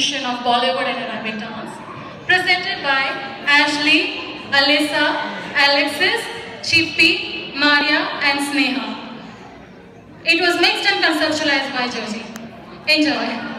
fusion of Bollywood and Arabic dance. Presented by Ashley, Alyssa, Alexis, Chippi, Maria, and Sneha. It was mixed and conceptualized by Josie. Enjoy.